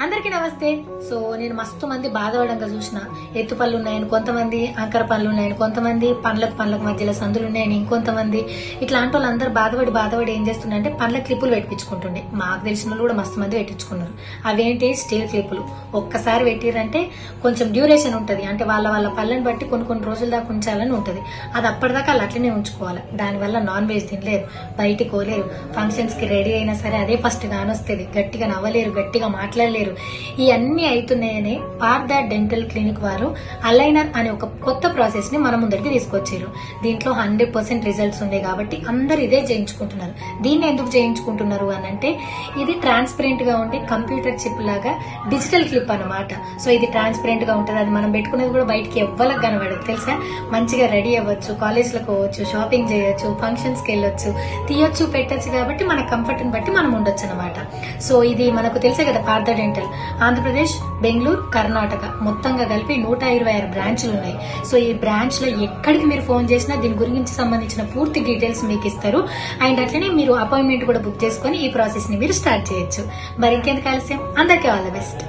అందరికీ నమస్తే. సో నేను మస్తు మంది బాధపడంగా చూసిన. ఎత్తు పళ్ళు ఉన్నాయని కొంతమంది అంకర పళ్ళు ఉన్నాయని కొంతమంది పండ్లకు పండ్లకు మధ్యలో సందులు ఉన్నాయని ఇంకొంతమంది. ఇట్లాంటి వాళ్ళందరూ బాధపడి బాధపడి ఏం చేస్తుండే పండ్ల క్లిప్పులు పెట్టించుకుంటుండే. మాకు తెలిసిన వాళ్ళు కూడా మస్తు మంది పెట్టించుకున్నారు. అవేంటి? స్టీల్ క్లిప్పులు. ఒక్కసారి పెట్టిరంటే కొంచెం డ్యూరేషన్ ఉంటుంది. అంటే వాళ్ళ వాళ్ళ పళ్ళని బట్టి కొన్ని కొన్ని రోజుల దాకా ఉంచాలని ఉంటుంది. అది అప్పటిదాకా వాళ్ళు అట్లనే ఉంచుకోవాలి. దానివల్ల నాన్ వెజ్ తినలేరు. బయటికి పోలేరు. ఫంక్షన్స్కి రెడీ అయినా సరే అదే ఫస్ట్ కానొస్తుంది గట్టిగా నవ్వలేరు. గట్టిగా మాట్లాడలేరు. ఇవన్నీ అవుతున్నాయని పార్ద డెంటల్ క్లినిక్ వారు అలైనర్ అనే ఒక కొత్త ప్రాసెస్ని మన ముందరికి తీసుకొచ్చారు. దీంట్లో హండ్రెడ్ పర్సెంట్ రిజల్ట్స్ ఉన్నాయి కాబట్టి అందరు ఇదే చేయించుకుంటున్నారు. దీన్ని ఎందుకు చేయించుకుంటున్నారు అని అంటే ఇది ట్రాన్స్పరెంట్గా ఉండి కంప్యూటర్ చిప్ లాగా డిజిటల్ క్లిప్ అన్నమాట. సో ఇది ట్రాన్స్పరెంట్గా ఉంటుంది. అది మనం పెట్టుకునేది కూడా బయటికి ఎవ్వలకు కనబడదు. తెలుసా? మంచిగా రెడీ అవ్వచ్చు కాలేజ్లకు పోవచ్చు షాపింగ్ చేయొచ్చు ఫంక్షన్స్కి వెళ్ళొచ్చు తీయొచ్చు పెట్టొచ్చు కాబట్టి మన కంఫర్ట్ని బట్టి మనం ఉండొచ్చు అనమాట సో ఇది మనకు తెలుసే కదా పార్థ డెంటల్. ఆంధ్రప్రదేశ్ బెంగళూరు కర్ణాటక. మొత్తంగా కలిపి నూట ఇరవై ఆరు బ్రాంచ్లు ఉన్నాయి. సో ఈ బ్రాంచ్లో ఎక్కడికి మీరు ఫోన్ చేసినా దీని గురించి సంబంధించిన పూర్తి డీటెయిల్స్ మీకు ఇస్తారు. అండ్ అట్లనే మీరు అపాయింట్మెంట్ కూడా బుక్ చేసుకొని ఈ ప్రాసెస్ని మీరు స్టార్ట్ చేయొచ్చు. మరి ఇంకెందుకు ఆలస్యం? అందరికీ ఆల్ ద బెస్ట్.